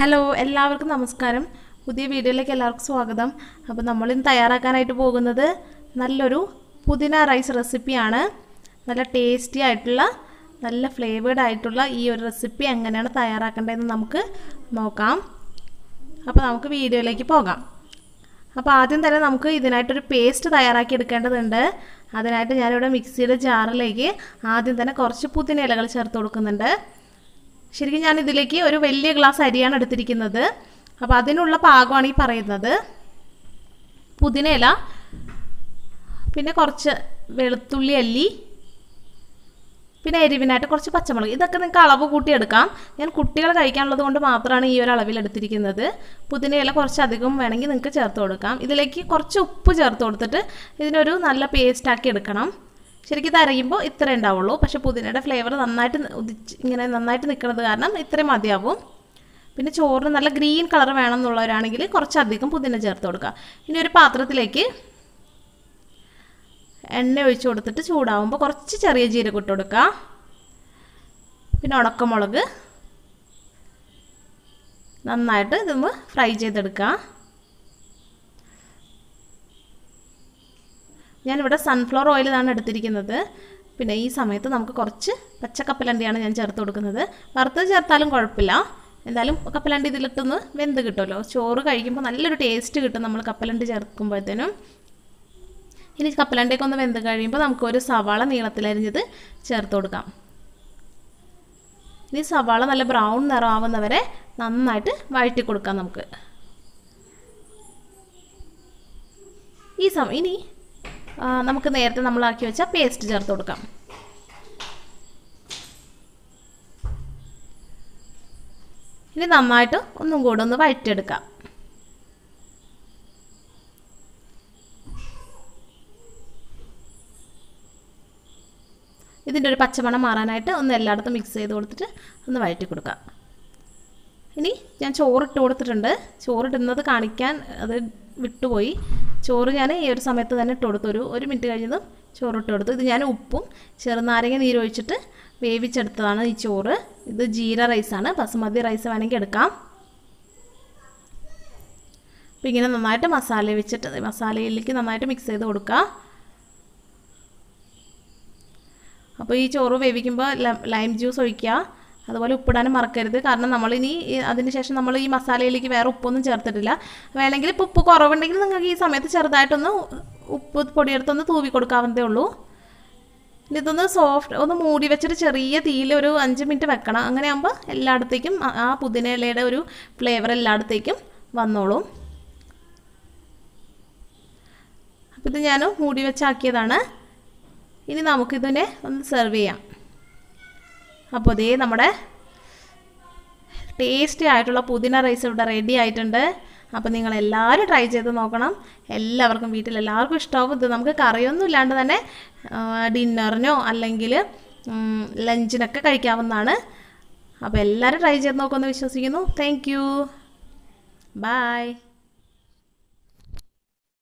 Hello എല്ലാവർക്കും നമസ്കാരം. പുതിയ വീഡിയോയിലേക്ക് എല്ലാവർക്കും സ്വാഗതം. അപ്പോൾ നമ്മളിന്ന് തയ്യാറാക്കാനായിട്ട് പോകുന്നത് നല്ലൊരു പുതിന റൈസ് റെസിപ്പിയാണ്. നല്ല ടേസ്റ്റി ആയിട്ടുള്ള നല്ല ഫ്ലേവേഡ് ആയിട്ടുള്ള ഈ ഒരു റെസിപ്പി എങ്ങനെയാണ് തയ്യാറാക്കേണ്ടതെന്ന് നമുക്ക് നോക്കാം. അപ്പോൾ നമുക്ക് വീഡിയോയിലേക്ക് പോകാം. അപ്പോൾ ആദ്യം തന്നെ നമുക്ക് ഇതിനായിട്ടൊരു പേസ്റ്റ് തയ്യാറാക്കി എടുക്കേണ്ടതുണ്ട്. അതിനായിട്ട് ഞാനിവിടെ മിക്സിയുടെ ജാറിലേക്ക് ആദ്യം തന്നെ കുറച്ച് പുതിന ഇലകൾ ചേർത്ത് കൊടുക്കുന്നുണ്ട്. ശരിക്കും ഞാൻ ഇതിലേക്ക് ഒരു വലിയ ഗ്ലാസ് അരിയാണ് എടുത്തിരിക്കുന്നത്. അപ്പോൾ അതിനുള്ള പാകമാണ് ഈ പറയുന്നത്. പുതിനയില പിന്നെ കുറച്ച് വെളുത്തുള്ളി അല്ലി പിന്നെ എരിവിനായിട്ട് കുറച്ച് പച്ചമുളക്. ഇതൊക്കെ നിങ്ങൾക്ക് അളവ് കൂട്ടിയെടുക്കാം ഞാൻ കുട്ടികൾ കഴിക്കാനുള്ളത് കൊണ്ട് മാത്രമാണ് ഈ ഒരു അളവിൽ എടുത്തിരിക്കുന്നത്. പുതിനയില കുറച്ചധികം വേണമെങ്കിൽ നിങ്ങൾക്ക് ചേർത്ത് കൊടുക്കാം. ഇതിലേക്ക് കുറച്ച് ഉപ്പ് ചേർത്ത് കൊടുത്തിട്ട് ഇതിനൊരു നല്ല പേസ്റ്റാക്കി എടുക്കണം. ശരിക്കും ഇത് അരയുമ്പോൾ ഇത്ര ഉണ്ടാവുള്ളൂ. പക്ഷേ പുതിനയുടെ ഫ്ലേവർ നന്നായിട്ട് ഉദിച്ച് ഇങ്ങനെ നന്നായിട്ട് നിൽക്കുന്നത് കാരണം ഇത്രയും മതിയാവും. പിന്നെ ചോറിന് നല്ല ഗ്രീൻ കളർ വേണം എന്നുള്ളവരാണെങ്കിൽ കുറച്ചധികം പുതിന ചേർത്ത് കൊടുക്കുക ഇനി ഒരു പാത്രത്തിലേക്ക് എണ്ണ ഒഴിച്ചു കൊടുത്തിട്ട് ചൂടാവുമ്പോൾ കുറച്ച് ചെറിയ ജീരകം ഇട്ട് കൊടുക്കുക പിന്നെ ഉണക്കമുളക് നന്നായിട്ട് ഇതൊന്ന് ഫ്രൈ ചെയ്തെടുക്കുക ഞാനിവിടെ സൺഫ്ലവർ ഓയിലാണ് എടുത്തിരിക്കുന്നത്. പിന്നെ ഈ സമയത്ത് നമുക്ക് കുറച്ച് പച്ചക്കപ്പലണ്ടിയാണ് ഞാൻ ചേർത്ത് കൊടുക്കുന്നത്. വറുത്തത് ചേർത്താലും കുഴപ്പമില്ല. എന്തായാലും കപ്പലണ്ടി ഇതിലിട്ടൊന്ന് വെന്ത് കിട്ടുമല്ലോ. ചോറ് കഴിക്കുമ്പോൾ നല്ലൊരു ടേസ്റ്റ് കിട്ടും നമ്മൾ കപ്പലണ്ടി ചേർക്കുമ്പോഴത്തേനും. ഇനി കപ്പലണ്ടിയൊക്കെ ഒന്ന് വെന്ത് കഴിയുമ്പോൾ നമുക്കൊരു സവാള നീളത്തിലരിഞ്ഞത് ചേർത്ത് കൊടുക്കാം. ഇനി സവാള നല്ല ബ്രൗൺ നിറമാവുന്നവരെ നന്നായിട്ട് വഴറ്റി കൊടുക്കാം നമുക്ക്. ഈ സമയം ഇനി നമുക്ക് നേരത്തെ നമ്മളാക്കി വെച്ച പേസ്റ്റ് ചേർത്ത് കൊടുക്കാം. ഇനി നന്നായിട്ട് ഒന്നും കൂടെ ഒന്ന് വഴറ്റിയെടുക്കാം. ഇതിന്റെ ഒരു പച്ചമണം മാറാനായിട്ട് ഒന്ന് എല്ലായിടത്തും മിക്സ് ചെയ്ത് കൊടുത്തിട്ട് ഒന്ന് വഴറ്റി കൊടുക്കാം. ഇനി ഞാൻ ചോറിട്ട് കൊടുത്തിട്ടുണ്ട്. ചോറിടുന്നത് കാണിക്കാൻ അത് വിട്ടുപോയി. ചോറ് ഞാൻ ഈ ഒരു സമയത്ത് തന്നെ ഇട്ട് കൊടുത്തു. ഒരു ഒരു മിനിറ്റ് കഴിഞ്ഞത് ചോറ് ഇട്ട് കൊടുത്തു. ഇത് ഞാൻ ഉപ്പും ചെറുനാരങ്ങ നീരൊഴിച്ചിട്ട് വേവിച്ചെടുത്തതാണ് ഈ ചോറ്. ഇത് ജീര റൈസാണ് ബസുമതി റൈസ് വേണമെങ്കിൽ എടുക്കാം. അപ്പോൾ ഇങ്ങനെ നന്നായിട്ട് മസാല വെച്ചിട്ട് മസാലയിലേക്ക് നന്നായിട്ട് മിക്സ് ചെയ്ത് കൊടുക്കാം അപ്പോൾ ഈ ചോറ് വേവിക്കുമ്പോൾ ലൈം ജ്യൂസ് ഒഴിക്കുക. അതുപോലെ ഉപ്പിടാനും മറക്കരുത്. കാരണം നമ്മളിനി അതിന് ശേഷം നമ്മൾ ഈ മസാലയിലേക്ക് വേറെ ഉപ്പൊന്നും ചേർത്തിട്ടില്ല. വേണമെങ്കിൽ ഇപ്പോൾ ഉപ്പ് കുറവുണ്ടെങ്കിൽ നിങ്ങൾക്ക് ഈ സമയത്ത് ചെറുതായിട്ടൊന്ന് ഉപ്പ് പൊടിയെടുത്തൊന്ന് തൂവി കൊടുക്കാവുന്നതേ ഉള്ളൂ. ഇതൊന്ന് സോഫ്റ്റ് ഒന്ന് മൂടി വെച്ചിട്ട് ചെറിയ തീയിൽ ഒരു അഞ്ച് മിനിറ്റ് വെക്കണം. അങ്ങനെ ആകുമ്പോൾ എല്ലായിടത്തേക്കും ആ പുതിന ഇലയുടെ ഒരു ഫ്ലേവർ എല്ലായിടത്തേക്കും വന്നോളും. അപ്പോൾ ഇത് ഞാൻ മൂടി വെച്ചാക്കിയതാണ്. ഇനി നമുക്കിതിനെ ഒന്ന് സെർവ് ചെയ്യാം. അപ്പോൾ ഇതേ നമ്മുടെ ടേസ്റ്റി ആയിട്ടുള്ള പുതിന റൈസ് ഇവിടെ റെഡി ആയിട്ടുണ്ട്. അപ്പോൾ നിങ്ങൾ എല്ലാവരും ട്രൈ ചെയ്ത് നോക്കണം. എല്ലാവർക്കും വീട്ടിൽ എല്ലാവർക്കും ഇഷ്ടമാവും ഇത് നമുക്ക് കറിയൊന്നും ഇല്ലാണ്ട് തന്നെ ഡിന്നറിനോ അല്ലെങ്കിൽ ലഞ്ചിനൊക്കെ കഴിക്കാവുന്നതാണ്. അപ്പോൾ എല്ലാവരും ട്രൈ ചെയ്ത് നോക്കുമെന്ന് വിശ്വസിക്കുന്നു. Thank you by